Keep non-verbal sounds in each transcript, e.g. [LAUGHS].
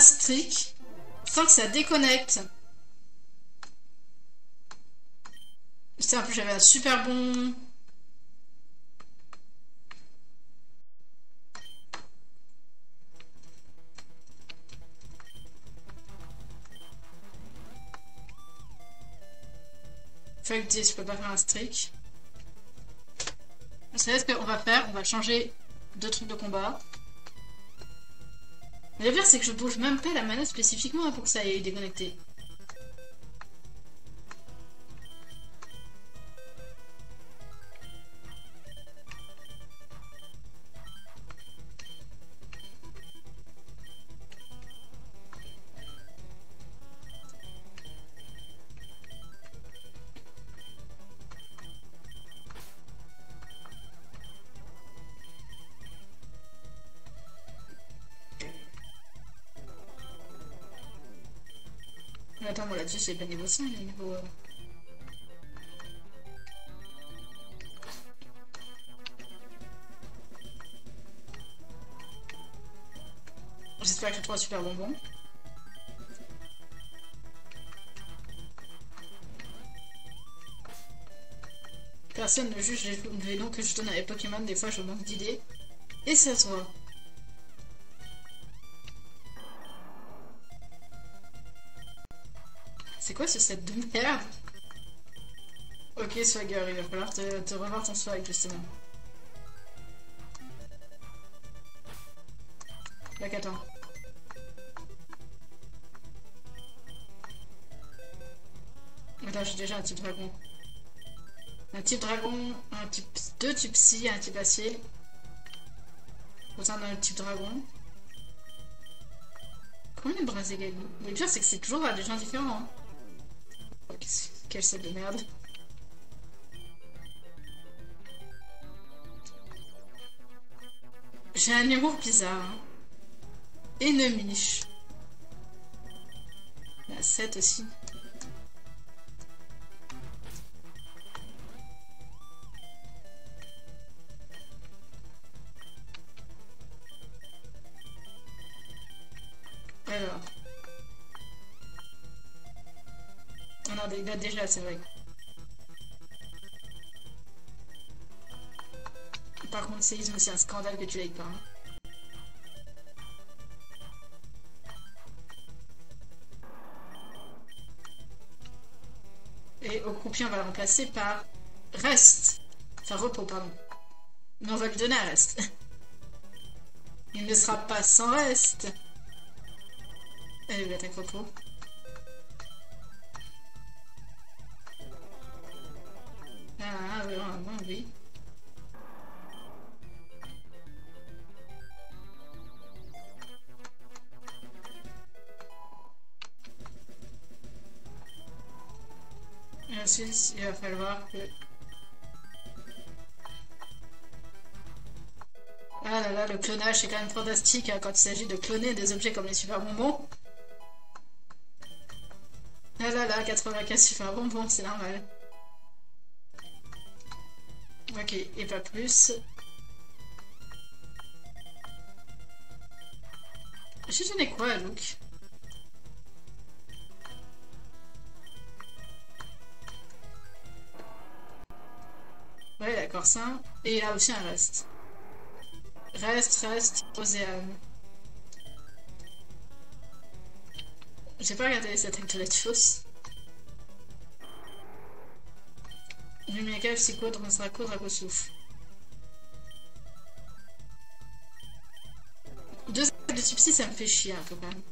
un streak sans que ça déconnecte. C'est en plus j'avais un super bon... Fuck 10, je peux pas faire un streak. Vous savez ce qu'on va faire On va changer deux trucs de combat. Le pire, c'est que je bouge même pas la manette spécifiquement pour que ça aille déconnecté. C'est pas niveau 5, niveau... Euh. J'espère que un super bonbon. Personne ne juge les noms que je donne à les Pokémon, des fois je manque d'idées. Et c'est à toi. Ce set de merde Ok, Swagger, il va falloir te, revoir ton swag, justement. Là, attends. Attends, j'ai déjà un type dragon. Un type dragon, un type... Deux types psy, un type acier. Autant d'un type dragon. Combien de bras égales Le pire, c'est que c'est toujours des gens différents. Hein. Quelle salle de merde. J'ai un humour bizarre. Hein. Ennemi. La 7 aussi. Alors. Déjà, c'est vrai. Par contre, séisme, c'est un scandale que tu l'aies pas. Hein. Et au croupier, on va le remplacer par reste. Enfin, repos, pardon. Mais on va lui donner un reste. [LAUGHS] Il ne sera pas sans reste. Allez, l'attaque repos. il va falloir que... Ah là là, le clonage c'est quand même fantastique hein, quand il s'agit de cloner des objets comme les super bonbons. Ah là là, 95 super bonbons, c'est normal. Ok, et pas plus. J'ai donné quoi Luke Ouais, d'accord, ça. Et il a aussi un reste. Reste, reste, Océane. J'ai pas regardé les attaques de la chose. Lumia c'est quoi Draco, Draco souffle. Deux attaques de type C, ça me fait chier un peu quand même.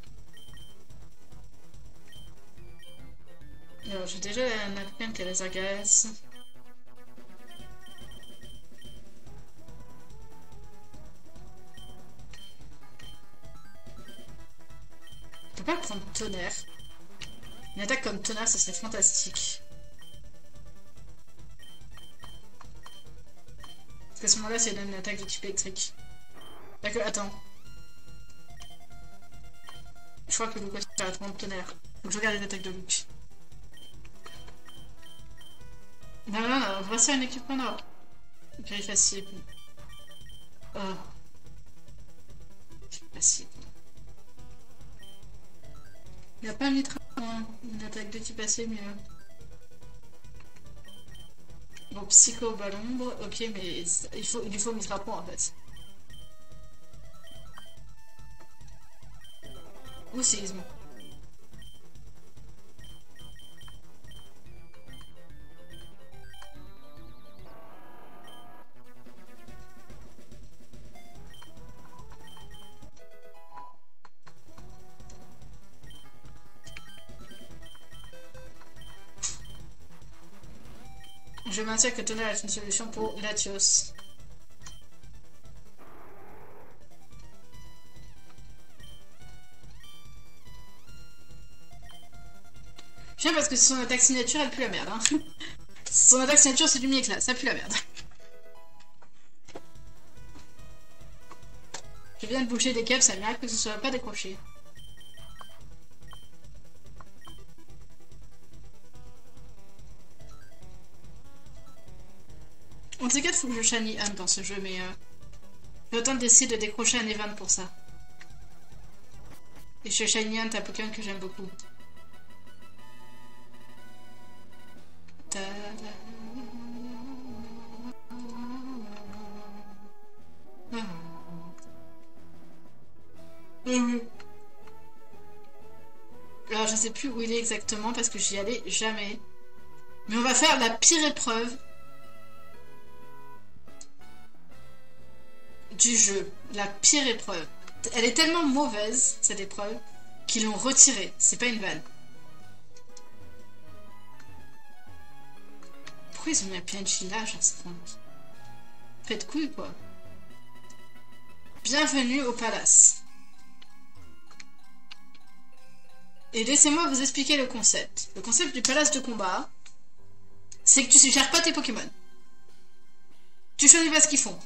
Alors, j'ai déjà un Alpine qui les agaces. Pas prendre tonnerre. Une attaque comme tonnerre, ça serait fantastique. Parce qu'à ce moment-là, c'est une attaque de type électrique. D'accord, attends. Je crois que aussi va prendre tonnerre. Donc je regarde les attaques de Luke. Non, non, non, voici un équipement là. Hyper facile. Oh. Facile. Il a pas mis loin. Une attaque de type assez mieux. Bon, psycho, bas l'ombre. Ok, mais il, faut, il lui faut en fait. Ou séisme. Je maintiens que Tonnerre est une solution pour Latios. J'aime parce que son attaque signature, elle pue la merde. Hein. [LAUGHS] Son attaque signature, c'est du là, ça pue la merde. Je viens de bouger des câbles, ça miracle que ce soit pas décroché. En tout cas, il faut que je shiny Hunt dans ce jeu, mais euh, j'attends d'essayer de décrocher un event pour ça. Et je shiny Hunt un Pokémon que j'aime beaucoup. Alors je sais plus où il est exactement parce que j'y allais jamais. Mais on va faire la pire épreuve du jeu. La pire épreuve. Elle est tellement mauvaise, cette épreuve, qu'ils l'ont retirée. C'est pas une vanne. Pourquoi ils ont mis un PNJ là, j'en sais Faites couille, quoi. Bienvenue au palace. Et laissez-moi vous expliquer le concept. Le concept du palace de combat, c'est que tu ne gères pas tes Pokémon. Tu choisis pas ce qu'ils font.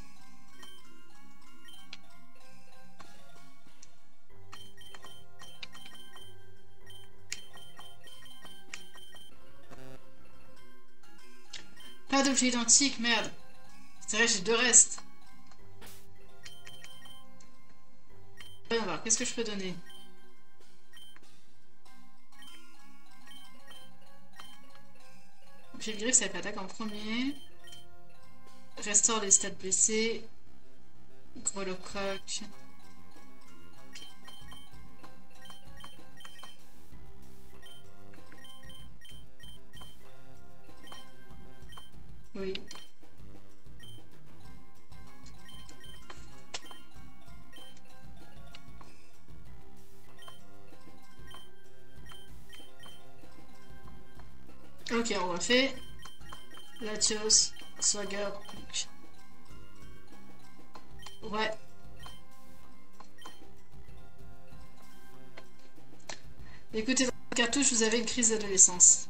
Pas d'objet identique, merde. C'est vrai, j'ai deux restes. Voir, qu'est-ce que je peux donner? J'ai le griffe, ça attaque en premier. Restaure les stats blessés. Gros le. Ok, on refait. Latios, Swagger. Ouais. Écoutez, cartouche, vous avez une crise d'adolescence.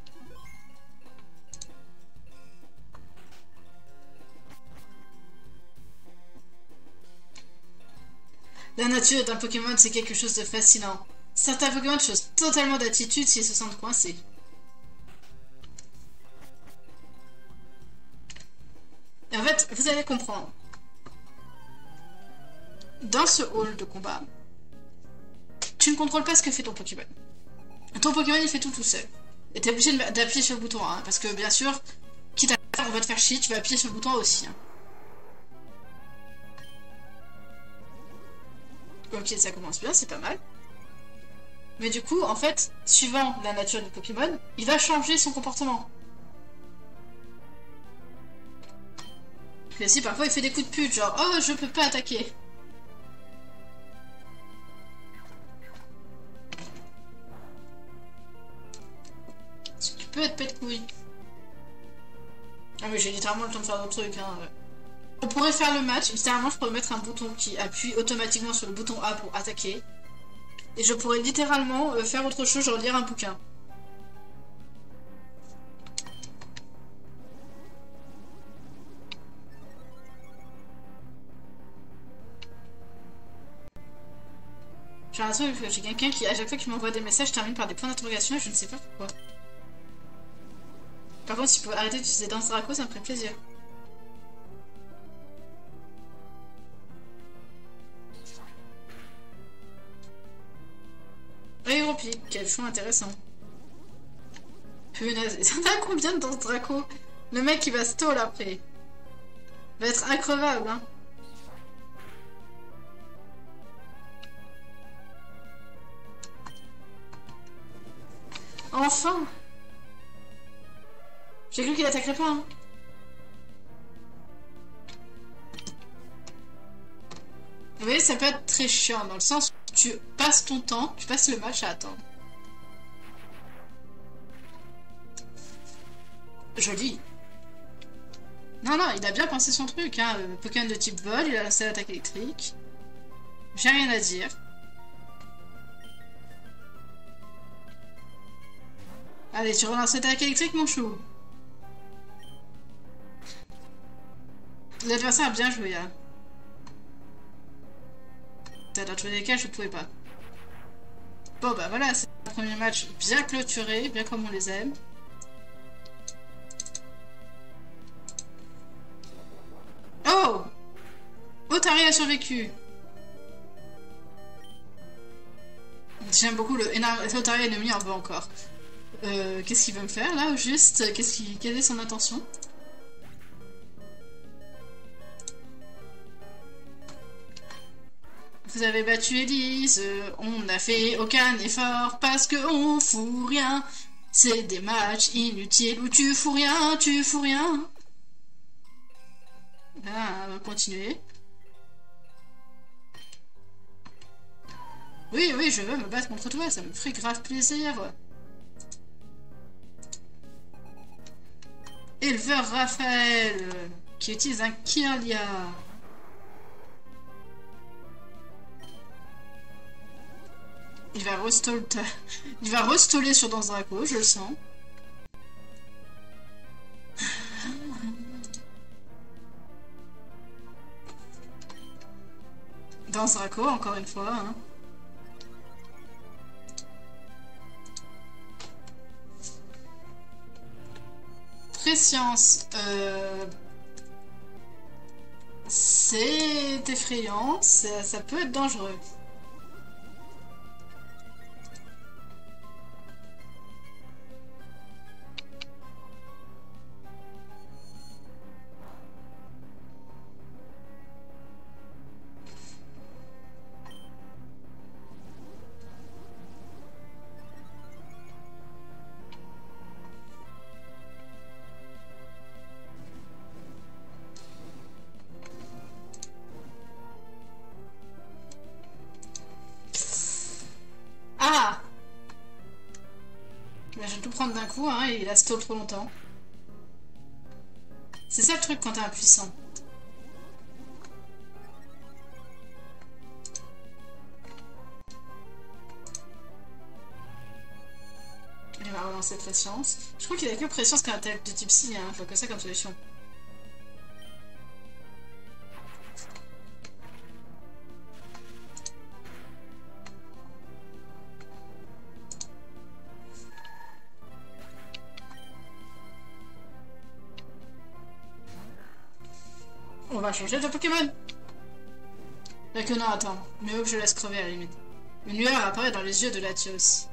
La nature d'un Pokémon, c'est quelque chose de fascinant. Certains Pokémon changent totalement d'attitude s'ils se sentent coincés. Et en fait, vous allez comprendre. Dans ce hall de combat, tu ne contrôles pas ce que fait ton Pokémon. Ton Pokémon, il fait tout tout seul. Et t'es obligé d'appuyer sur le bouton, hein, parce que bien sûr, quitte à faire, on va te faire chier, tu vas appuyer sur le bouton aussi. Hein. Ok, ça commence bien, c'est pas mal. Mais du coup, en fait, suivant la nature du Pokémon, il va changer son comportement. Et si parfois il fait des coups de pute, genre oh je peux pas attaquer. Tu peux être pète couille. Ah mais j'ai littéralement le temps de faire d'autres trucs. Hein. On pourrait faire le match. Littéralement, je pourrais mettre un bouton qui appuie automatiquement sur le bouton A pour attaquer. Et je pourrais littéralement euh, faire autre chose, genre lire un bouquin. J'ai l'impression que j'ai quelqu'un qui, à chaque fois qu'il m'envoie des messages, termine par des points d'interrogation et je ne sais pas pourquoi. Par contre, si tu peux arrêter d'utiliser Danse Draco, ça me ferait plaisir. puis quel choix intéressant. Punaise, [LAUGHS] il en a combien dans ce Draco? Le mec qui va stall après. Va être increvable, hein. Enfin J'ai cru qu'il attaquerait pas, hein. Vous voyez, ça peut être très chiant, dans le sens où tu passes ton temps, tu passes le match à attendre. Joli. Non, non, il a bien pensé son truc. Hein. Pokémon de type vol, il a lancé l'attaque électrique. J'ai rien à dire. Allez, tu relances l'attaque électrique, mon chou. L'adversaire a bien joué, hein. Dans tous les cas, je pouvais pas. Bon, bah voilà, c'est un premier match bien clôturé, bien comme on les aime. Oh Otari a survécu J'aime beaucoup le... Otari ennemi en veut encore. Euh, qu'est-ce qu'il veut me faire là? Juste, quelle est son intention? Vous avez battu Elise, on n'a fait aucun effort parce que on fout rien. C'est des matchs inutiles où tu fous rien, tu fous rien. Ah, on va continuer. Oui, oui, je veux me battre contre toi, ça me ferait grave plaisir. Éleveur Raphaël, qui utilise un Kirlia. Il va il va restoller sur Draco, je le sens. Draco, encore une fois. Hein. Euh... C'est effrayant, ça peut être dangereux. Coup, et il a stall trop longtemps. C'est ça le truc quand t'es impuissant. Il va relancer préscience. Je crois qu'il a que préscience qu'un tel de type si, hein. faut que ça comme solution. Va changer de Pokémon. Mais que non, attends. Mieux que je laisse crever à la limite. Une lueur apparaît dans les yeux de Latios.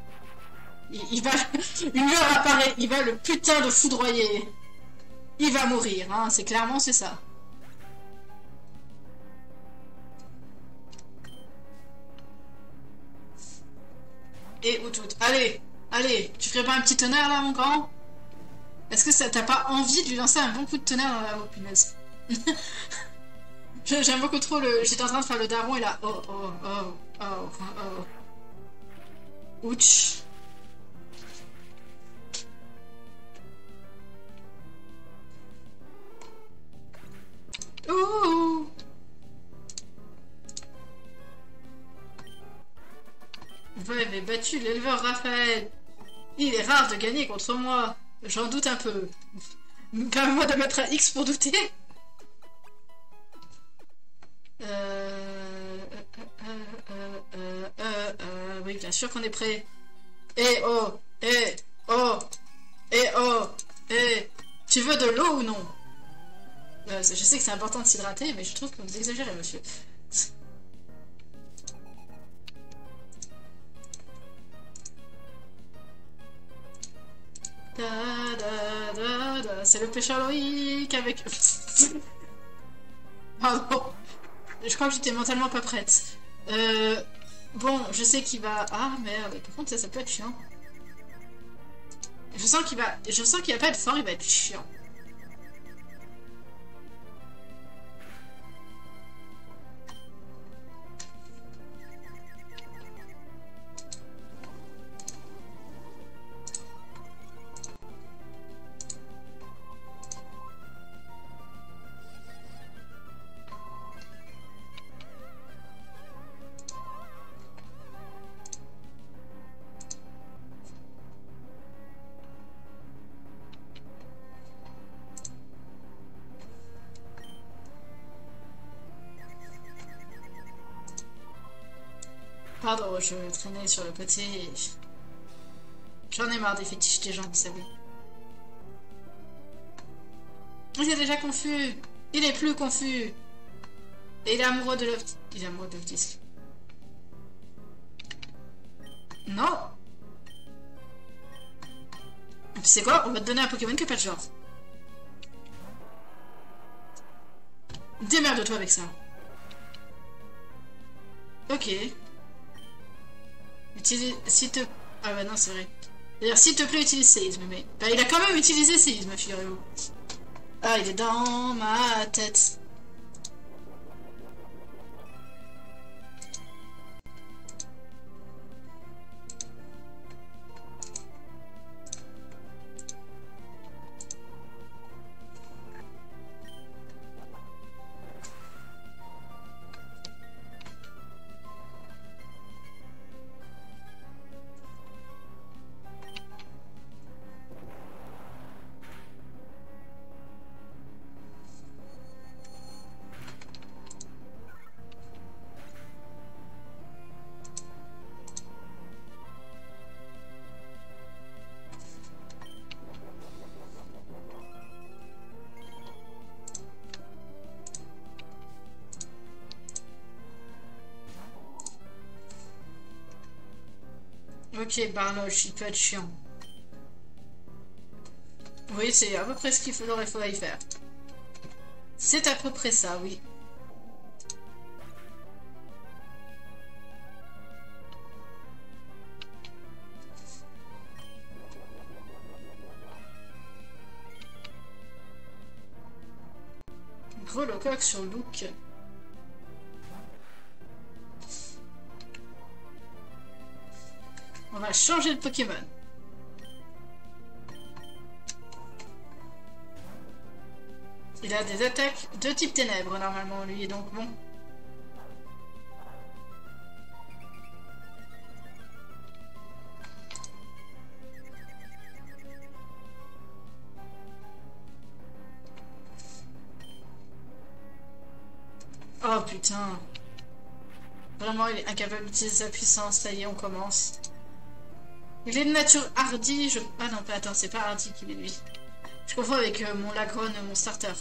Il, va... [LAUGHS] Une lueur apparaît. Il va le putain de foudroyer. Il va mourir, hein. C'est clairement, c'est ça. Et ou tout. Allez, allez, tu ferais pas un petit tonnerre là, mon grand? Est-ce que ça t'as pas envie de lui lancer un bon coup de tonnerre dans la haut, punaise? [LAUGHS] J'aime beaucoup trop le. J'étais en train de faire le daron et là. Oh oh oh oh oh. Ouch. Ouh. Vous avez battu l'éleveur Raphaël. Il est rare de gagner contre moi. J'en doute un peu. Permets-moi de mettre un X pour douter. Euh, euh, euh, oui, bien sûr qu'on est prêt. Eh oh, eh oh, eh oh, eh. Tu veux de l'eau ou non? Je sais que c'est important de s'hydrater, mais je trouve que vous exagérez, monsieur. C'est le pêcheur Loïc avec... [LAUGHS] Pardon. Je crois que j'étais mentalement pas prête. Euh, bon, je sais qu'il va... Ah merde, par contre ça, ça peut être chiant. Je sens qu'il va... Je sens qu'il va pas être fort, il va être chiant. Pardon, je traînais sur le côté. J'en ai marre des fétiches des gens, vous savez. Il est déjà confus. Il est plus confus. Et il est amoureux de l'œuf. Il est amoureux de disque. Non. Et puis c'est quoi? On va te donner un Pokémon qui n'a pas de genre. Démerde-toi avec ça. Ok. Utilise... Si te... Ah bah non, c'est vrai. D'ailleurs, s'il te plaît, utilise séisme, mais... Bah, il a quand même utilisé séisme, figurez-vous. Ah, il est dans ma tête. Ok, Barloche, il peut être chiant. Oui, c'est à peu près ce qu'il faudrait, faire. C'est à peu près ça, oui. Coq sur Look. On va changer de Pokémon. Il a des attaques de type ténèbres normalement lui, donc bon. Oh putain. Vraiment, il est incapable d'utiliser sa puissance. Ça y est, on commence. Il est de nature hardy, je... Ah non, pas attends, c'est pas hardy qu'il est lui. Je confonds avec euh, mon Lagron, mon starter.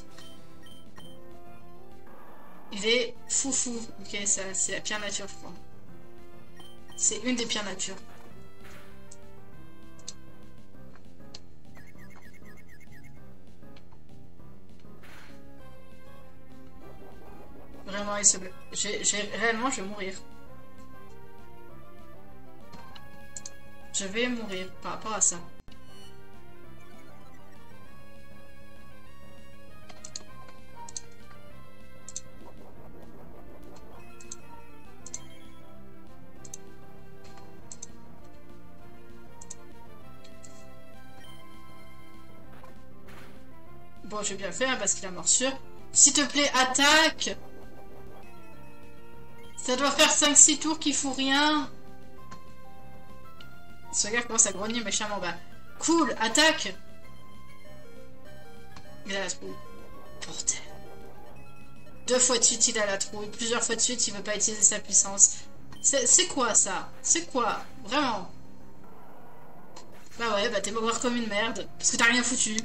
Il est foufou. Ok, c'est la pire nature, je crois. C'est une des pires natures. Vraiment, il se... J'ai réellement, je vais mourir. Je vais mourir par rapport à ça. Bon, j'ai bien fait hein, parce qu'il a morsure. S'il te plaît, attaque Ça doit faire 5-6 tours qu'il fout rien ce gars commence à grogner méchamment bas. Cool, attaque Il a la trouille. Bordel. Deux fois de suite, il a la trouille. Plusieurs fois de suite, il veut pas utiliser sa puissance. C'est quoi ça? C'est quoi? Vraiment? Bah ouais, bah t'es mort comme une merde. Parce que t'as rien foutu.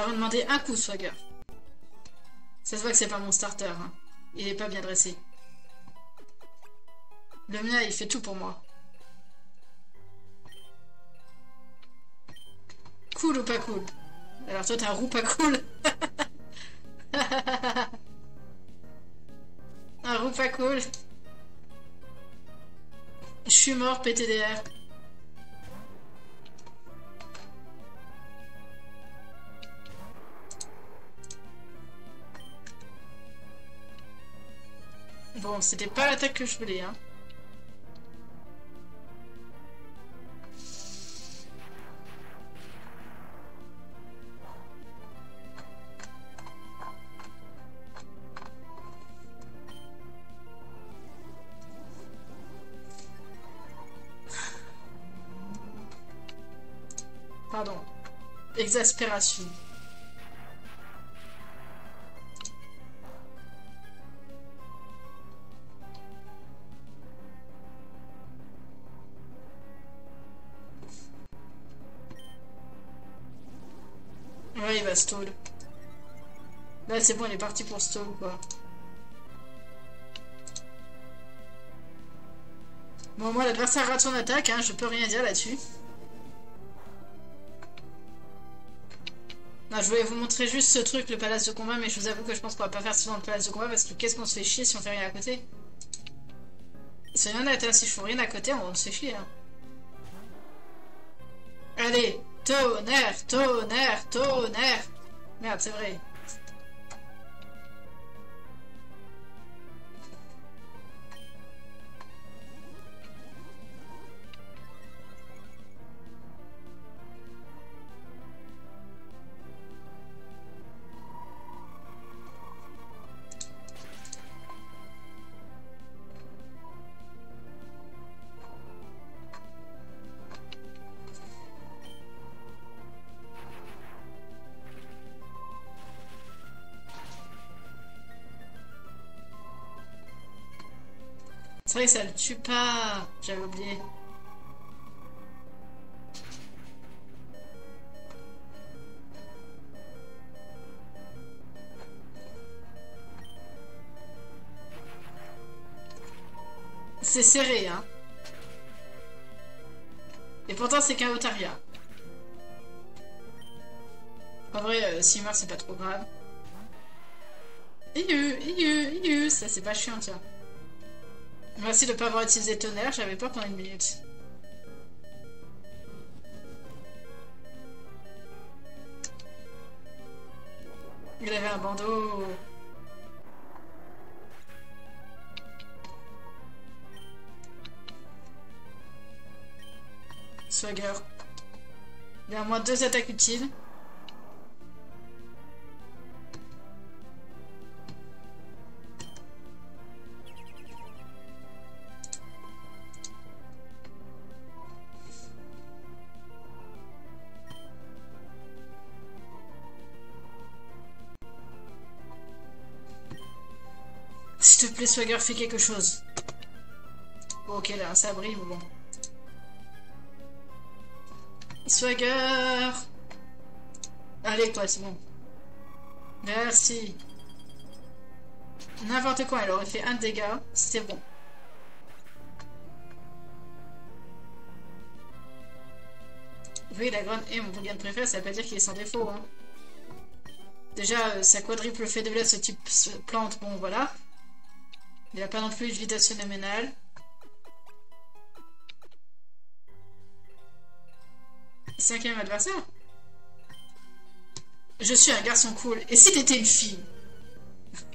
Ça va demander un coup, Swagger. Ça se voit que c'est pas mon starter. Hein. Il est pas bien dressé. Le mien, il fait tout pour moi. Cool ou pas cool? Alors toi, t'es un roux pas cool. [LAUGHS] un roux pas cool. Je suis mort, PTDR. Bon, c'était pas l'attaque que je voulais, hein. Pardon. Exaspération. Là, c'est bon, il est parti pour stall, quoi. Bon, moi, l'adversaire rate son attaque, hein, je peux rien dire là-dessus. je voulais vous montrer juste ce truc, le palace de combat, mais je vous avoue que je pense qu'on va pas faire souvent le palace de combat parce que qu'est-ce qu'on se fait chier si on fait rien à côté? C'est rien à si je fais rien à côté, on se fait chier. Hein. Allez, tonnerre, tonnerre, tonnerre Merde, c'est vrai. C'est vrai que ça le tue pas. J'avais oublié. C'est serré, hein. Et pourtant, c'est qu'un Otaria. En vrai, euh, s'il meurt, c'est pas trop grave. Iu, iu, iu, ça c'est pas chiant, tiens. Merci de ne pas avoir utilisé tonnerre, j'avais peur pendant une minute. Il avait un bandeau. Swagger. Il y a au moins deux attaques utiles. Swagger, fais quelque chose. ok, là, ça brille, bon. Swagger Allez, toi, c'est bon. Merci. N'importe quoi, elle aurait fait un dégât, c'était bon. Oui, la grande est mon bougain préféré, ça veut pas dire qu'il est sans défaut. Hein. Déjà, ça quadruple fait de ce type plante, bon voilà. Il n'y a pas non plus de vitesse phénoménale. Cinquième adversaire Je suis un garçon cool. Et si t'étais une fille?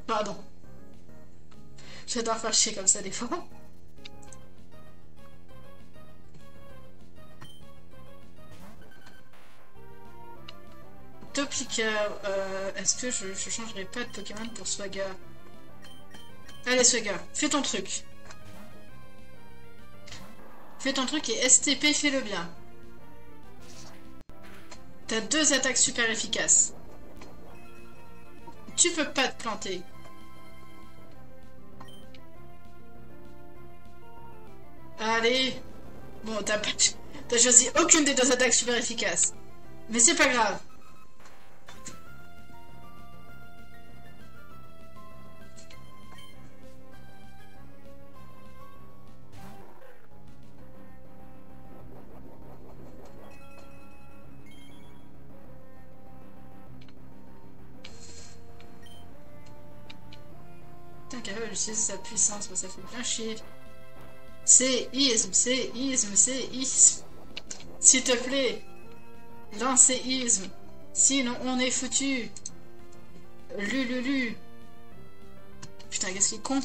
Pardon. J'adore faire chier comme ça des fois. Topica, euh, est-ce que je, je changerai pas de Pokémon pour Swagger Allez, Swagger, fais ton truc. Fais ton truc et STP, fais-le bien. T'as deux attaques super efficaces. Tu peux pas te planter. Allez. Bon, t'as [LAUGHS] choisi aucune des deux attaques super efficaces. Mais c'est pas grave. Capable d'utiliser sa puissance, ça fait bien chier. C'est isme, c'est. S'il te plaît. Lancéisme. Sinon, on est foutu. Lululu. Putain, qu'est-ce qu'il est con.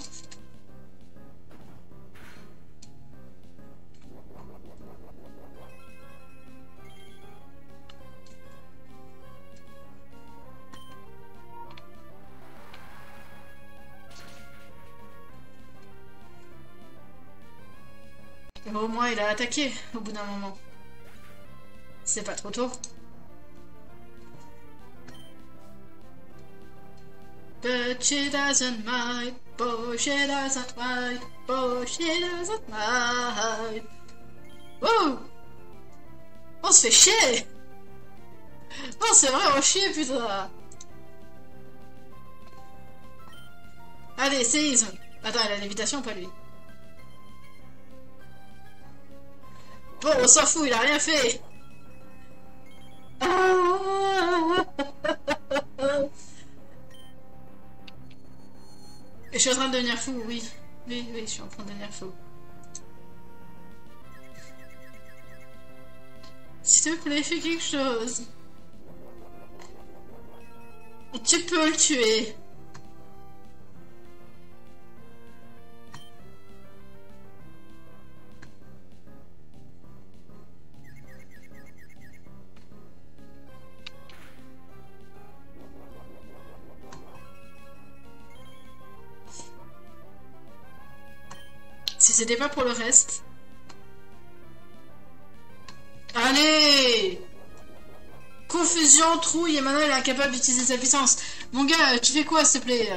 Au moins, il a attaqué au bout d'un moment. C'est pas trop tôt. But she doesn't mind, but she doesn't mind, but she doesn't mind. Oh On se fait chier On se fait vraiment chier, putain Allez, séisme Attends, il a l'évitation, pas lui? Bon, on s'en fout, il a rien fait je suis en train de devenir fou, oui. Oui, oui, je suis en train de devenir fou. S'il te plaît, fais quelque chose. Tu peux le tuer. Pas pour le reste. Allez! Confusion, trouille, et maintenant il est incapable d'utiliser sa puissance. Mon gars, tu fais quoi, s'il te plaît?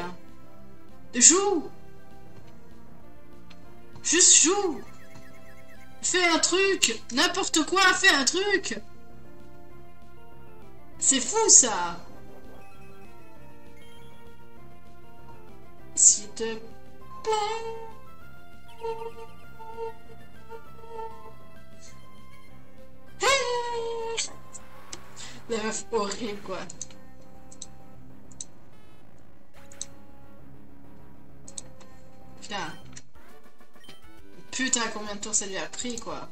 Joue! Juste joue! Fais un truc! N'importe quoi, fais un truc! C'est fou, ça! S'il te plaît la meuf horrible, quoi. Putain. Putain, combien de tours ça lui a pris, quoi.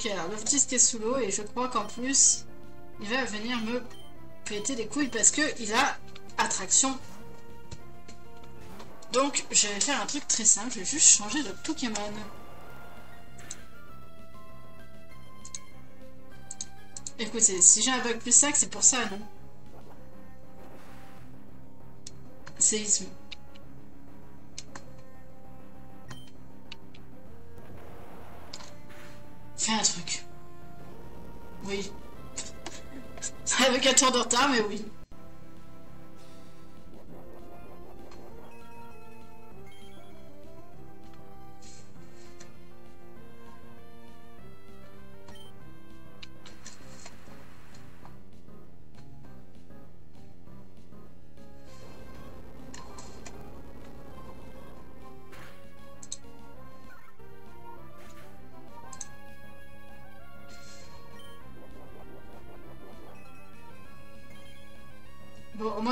Ok, alors le petit est sous l'eau et je crois qu'en plus, il va venir me péter les couilles parce que il a attraction. Donc, je vais faire un truc très simple, je vais juste changer de Pokémon. Écoutez, si j'ai un bug plus sac, c'est pour ça, non? Séisme. Fais un truc. Oui. Avec un tour de retard, mais oui.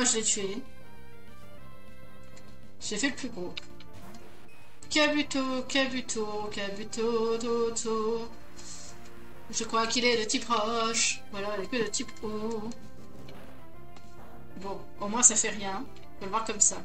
Je l'ai tué. J'ai fait le plus gros. Kabuto, Kabuto, Kabuto, Toto. Je crois qu'il est de type roche. Voilà, il est que de type eau. Bon, au moins ça fait rien. On peut le voir comme ça.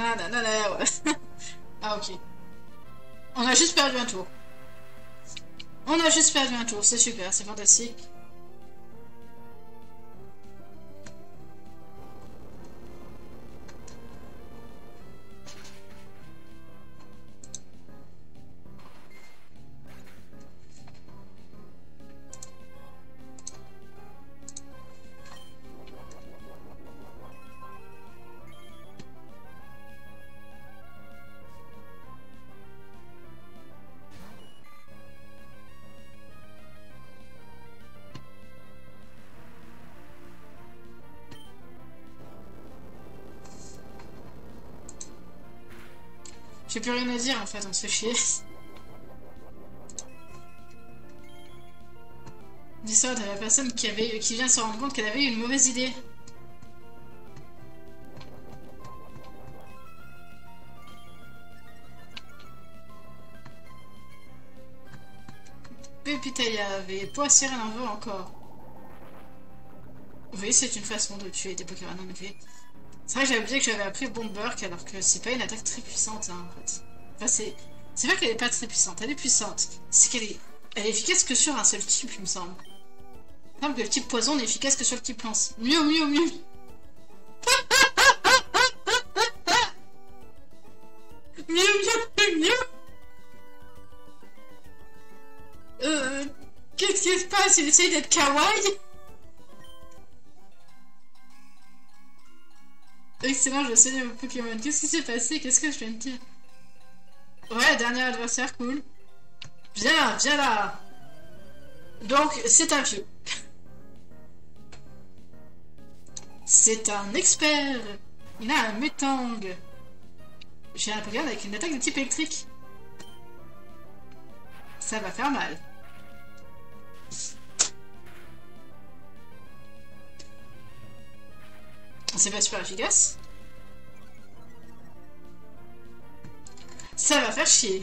[LAUGHS] ah ok. On a juste perdu un tour. On a juste perdu un tour, c'est super, c'est fantastique. J'ai plus rien à dire en fait, on se fait chier. Dis ça la personne qui, avait, qui vient se rendre compte qu'elle avait eu une mauvaise idée. Il y avait poissé un veut encore. Oui, c'est une façon de tuer des Pokémon en effet. C'est vrai que j'avais oublié que j'avais appris Bomberk alors que c'est pas une attaque très puissante hein, en fait. Enfin, c'est. Vrai qu'elle est pas très puissante, elle est puissante. C'est qu'elle est. Elle est efficace que sur un seul type, il me semble. Non, que le type poison n'est efficace que sur le type lance. Mieux, mieux, mieux. [LAUGHS] mieux, mieux, mieux. Euh. Qu'est-ce qui se passe? Il essaye d'être kawaii? Excellent, je sais le Pokémon. Qu'est-ce qui s'est passé? Qu'est-ce que je viens de dire? Ouais, dernier adversaire, cool. Viens, viens là Donc, c'est un vieux. C'est un expert Il a un métang J'ai un Pokémon avec une attaque de type électrique. Ça va faire mal. C'est pas super efficace. Ça va faire chier.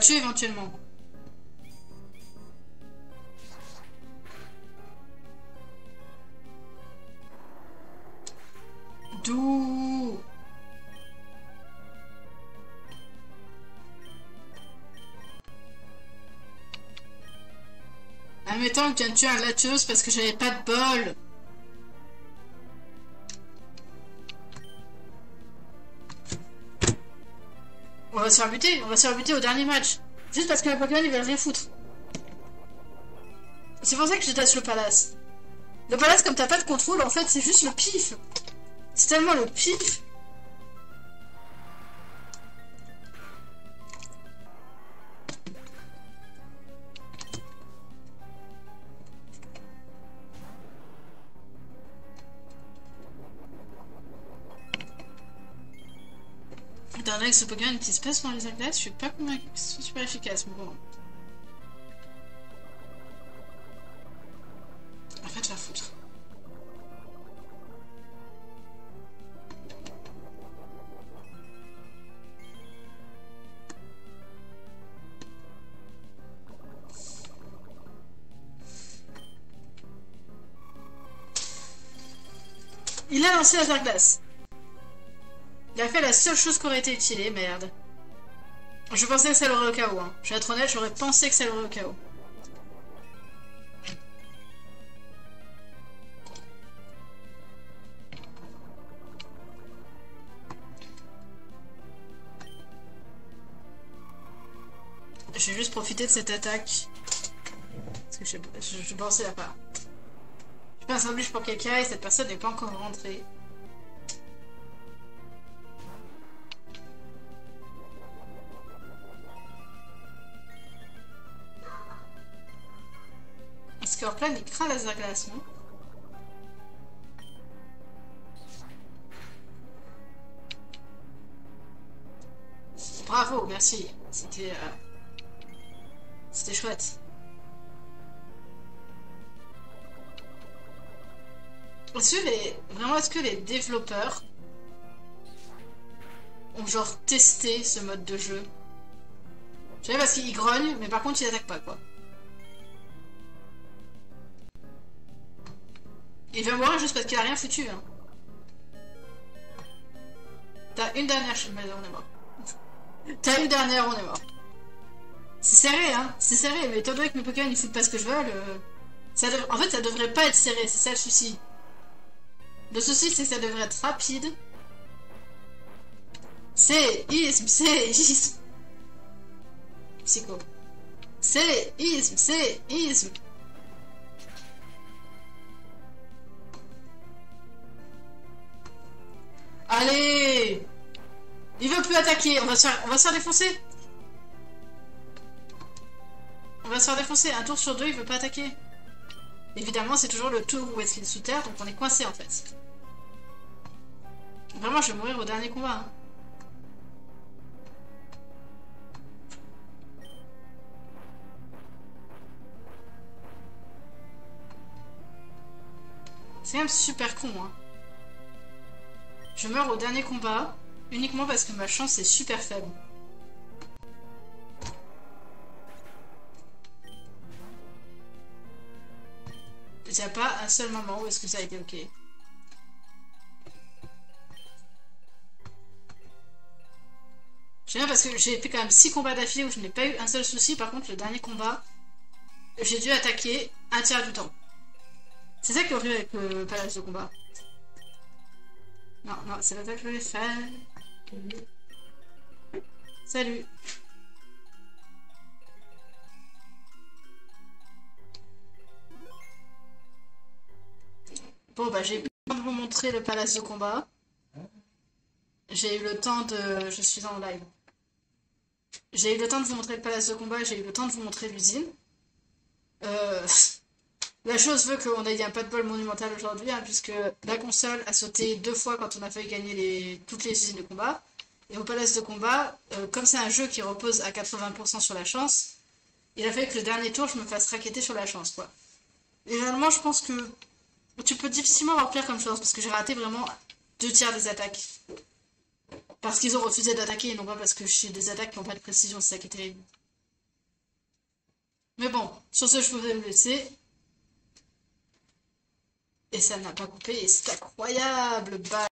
Tuer éventuellement. D'où Admettons que tu viens de tuer un Latios parce que j'avais pas de bol. Va se faire buter, on va se faire buter au dernier match. Juste parce que le Pokémon il veulent rien foutre. C'est pour ça que je déteste le palace. Le palace, comme t'as pas de contrôle, en fait, c'est juste le pif. C'est tellement le pif. Ce Pokémon qui se passe dans les Atlas, je suis pas convaincu qu'ils sont super efficaces, mais bon. En fait, la foutre. Il a lancé la glace. A fait la seule chose qui aurait été utile, merde. Je pensais que ça l'aurait au chaos. Hein. Je vais être honnête, j'aurais pensé que ça l'aurait au chaos. Je vais juste profiter de cette attaque. Parce que je, pensais à pas. Je fais un sandwich pour quelqu'un et cette personne n'est pas encore rentrée. Craint laser glace, non Bravo, merci. C'était... Euh, c'était chouette. Est-ce que les... Vraiment, est-ce que les développeurs ont genre testé ce mode de jeu? Je sais parce qu'ils grognent, mais par contre ils attaquent pas, quoi. Il va mourir juste parce qu'il a rien foutu. Hein. T'as une dernière mais on est mort. [LAUGHS] T'as une dernière, on est mort. C'est serré, hein. C'est serré, mais étant donné que mes Pokémon ils foutent pas ce que je veux, en fait ça devrait pas être serré, c'est ça le souci. Le souci c'est que ça devrait être rapide. C'est isme, c'est isme. Psycho. C'est isme, c'est isme. Allez Il veut plus attaquer. On va se faire, défoncer. On va se faire défoncer. Un tour sur deux, il veut pas attaquer. Évidemment, c'est toujours le tour où est-ce qu'il est sous terre, donc on est coincé en fait. Vraiment, je vais mourir au dernier combat. Hein. C'est quand même super con, hein. Je meurs au dernier combat, uniquement parce que ma chance est super faible. Il n'y a pas un seul moment où est-ce que ça a été ok. J'aime bien parce que j'ai fait quand même 6 combats d'affilée où je n'ai pas eu un seul souci. Par contre, le dernier combat, j'ai dû attaquer un tiers du temps. C'est ça qui est horrible avec le palace de combat. Non, non, c'est pas ça que je voulais faire. Salut. Bon, bah j'ai eu le temps de vous montrer le palace de combat. J'ai eu le temps de... Je suis en live. J'ai eu le temps de vous montrer le palace de combat, j'ai eu le temps de vous montrer l'usine. Euh... [LAUGHS] La chose veut qu'on ait un pas de bol monumental aujourd'hui, hein, puisque la console a sauté deux fois quand on a failli gagner toutes les usines de combat. Et au palace de combat, euh, comme c'est un jeu qui repose à 80% sur la chance, il a fallu que le dernier tour, je me fasse raqueter sur la chance, quoi. Et réellement, je pense que tu peux difficilement avoir pire comme chose, parce que j'ai raté vraiment deux tiers des attaques. Parce qu'ils ont refusé d'attaquer, et non pas parce que j'ai des attaques qui n'ont pas de précision, c'est ça qui est terrible. Mais bon, sur ce, je voudrais me laisser. Et ça n'a pas coupé, c'est incroyable,